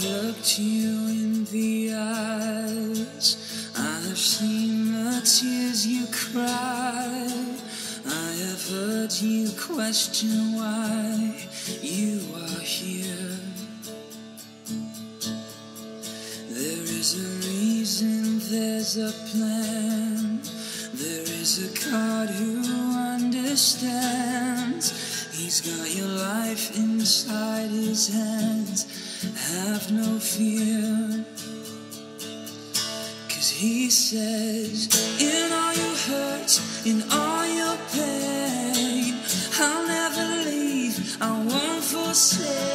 looked you in the eyes. I have seen the tears you cry. I have heard you question why you are here. There is a reason, there's a plan. There is a God who understands. He's got your life inside his hands. Have no fear. Cause he says, in all your hurts, in all your pain, I'll never leave, I won't forsake.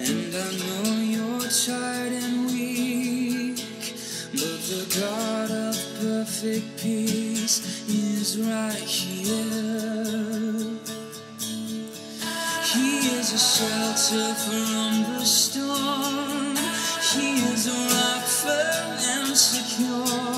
And I know you're tired and weak. But the God of perfect peace is right here. He is a shelter from the storm. He is a rock firm and secure.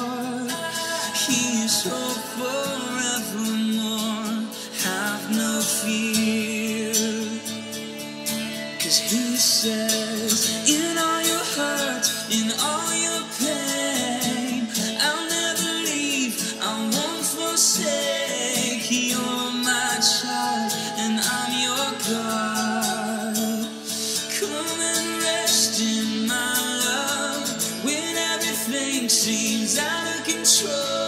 Cause he says, in all your hurt, in all your pain, I'll never leave, I won't forsake. You're my child, and I'm your God. Come and rest in my love when everything seems out of control.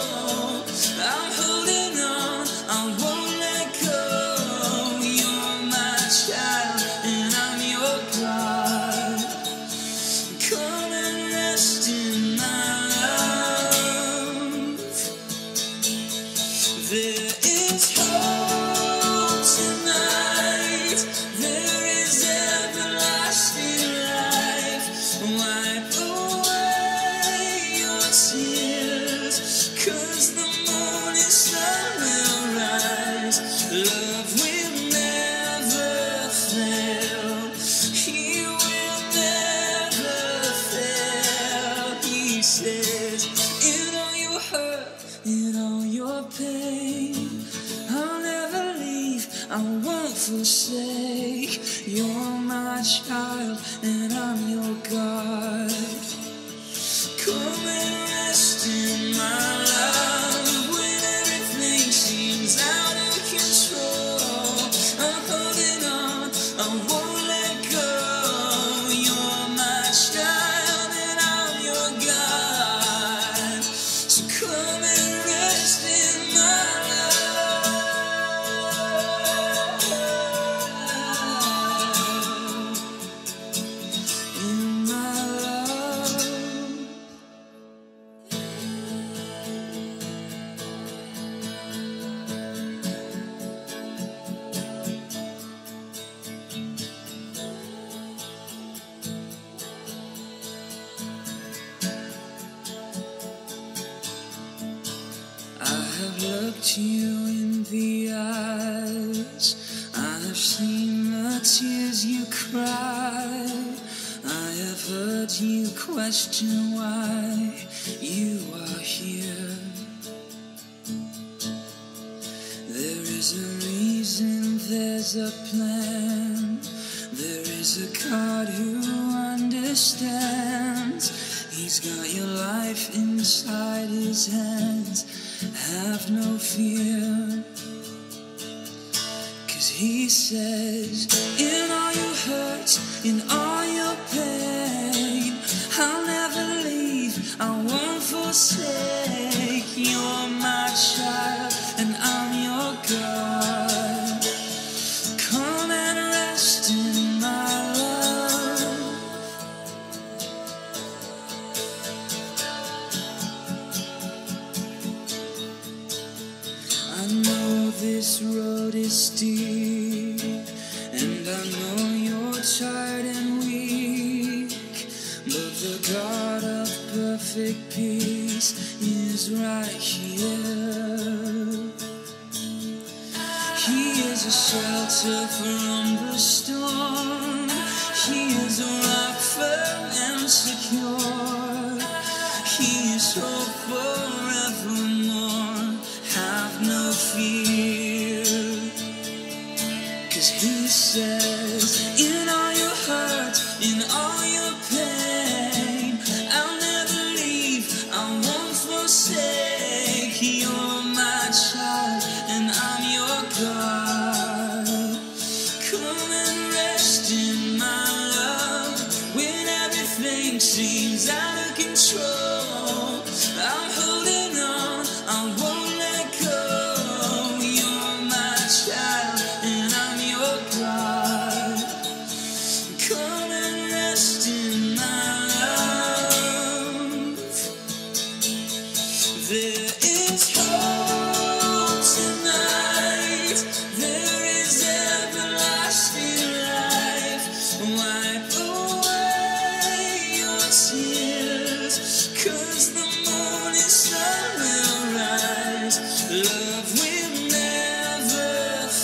Forsake. You're my child, and I'm your God. Come and rest in my love looked you in the eyes. I have seen the tears you cry. I have heard you question why you are here. There is a reason, there's a plan. There is a God who understands. He's got your life inside his hands. Have no fear. Cause he says, in all your hurts, in all your pain, I'll never leave, I won't forsake. You're my child, this road is steep, and I know you're tired and weak, but the God of perfect peace is right here. He is a shelter from the storm. He is a rock firm and secure. He is hope forevermore. looking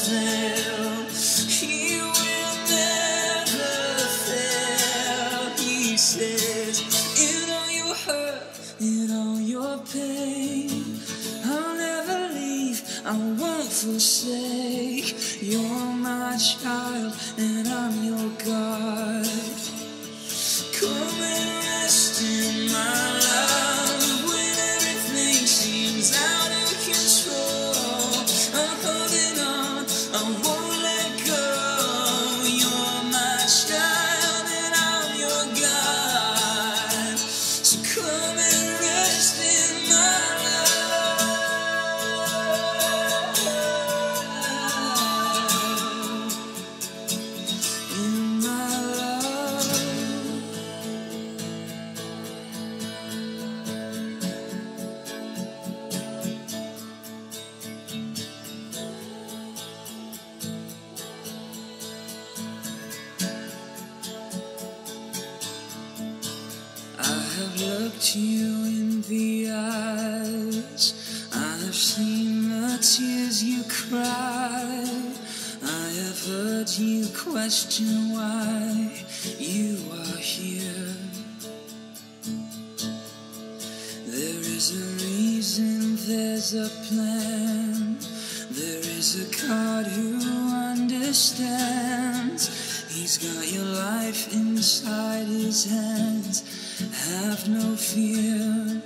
myself looked you in the eyes. I have seen the tears you cry. I have heard you question why you are here. There is a reason, there's a plan. There is a God who understands. He's got your life inside his hands. Have no fear.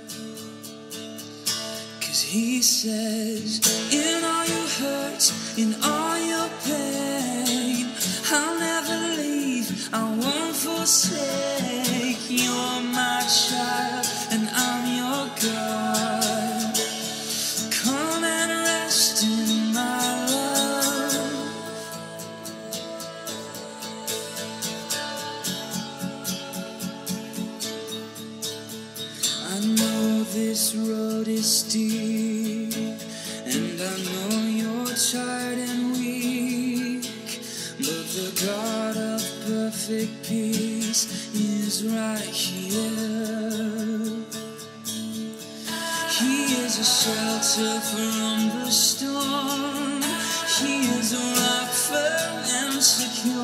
Cause he says, In all your hurts, in all your pain, I'll never leave, I won't forsake. You're my child. perfect peace is right here. He is a shelter from the storm. He is a rock firm and secure.